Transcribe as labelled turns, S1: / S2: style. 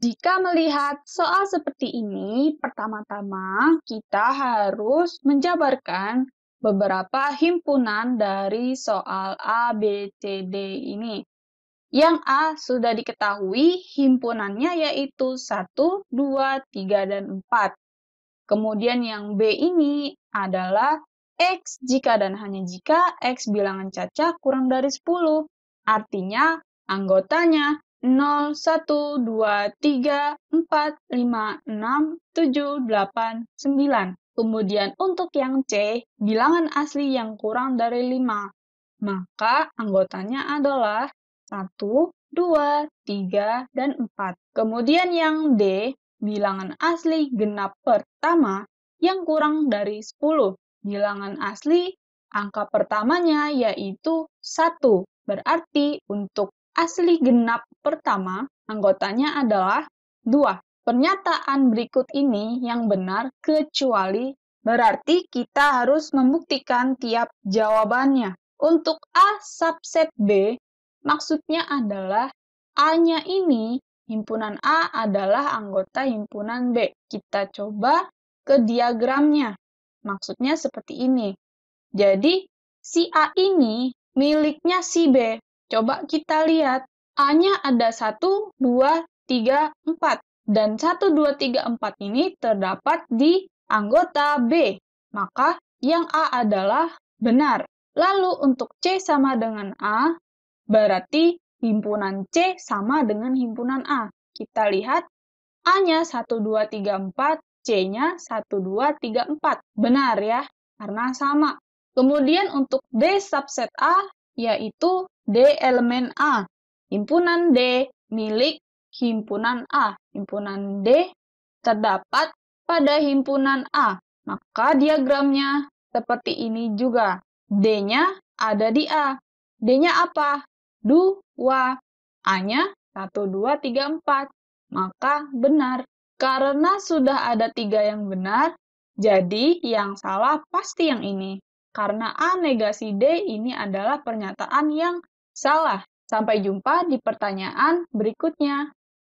S1: Jika melihat soal seperti ini, pertama-tama kita harus menjabarkan beberapa himpunan dari soal A, B, C, D ini. Yang A sudah diketahui himpunannya yaitu 1, 2, 3, dan 4. Kemudian yang B ini adalah X jika dan hanya jika X bilangan caca kurang dari 10. Artinya anggotanya 0, 1, 2, 3, 4, 5, 6, 7, 8, 9. Kemudian untuk yang C, bilangan asli yang kurang dari 5. Maka anggotanya adalah 1, 2, 3, dan 4. Kemudian yang D, bilangan asli genap pertama yang kurang dari 10. Bilangan asli angka pertamanya yaitu 1. Berarti untuk asli genap pertama, anggotanya adalah 2. Pernyataan berikut ini yang benar kecuali berarti kita harus membuktikan tiap jawabannya. Untuk A subset B, maksudnya adalah A-nya ini, himpunan A adalah anggota himpunan B. Kita coba ke diagramnya. Maksudnya seperti ini. Jadi, si A ini miliknya si B. Coba kita lihat. A-nya ada 1, 2, 3, 4. Dan 1, 2, 3, 4 ini terdapat di anggota B. Maka yang A adalah benar. Lalu untuk C sama dengan A, berarti himpunan C sama dengan himpunan A. Kita lihat A-nya 1, 2, 3, 4, C-nya 1, 2, 3, 4. Benar ya, karena sama. Kemudian untuk D subset A, yaitu D elemen A. Himpunan D milik himpunan A. Himpunan D terdapat pada himpunan A. Maka diagramnya seperti ini juga. D-nya ada di A. D-nya apa? 2. A-nya 1, 2, 3, 4. Maka benar. Karena sudah ada tiga yang benar, jadi yang salah pasti yang ini. Karena A negasi D ini adalah pernyataan yang salah. Sampai jumpa di pertanyaan berikutnya.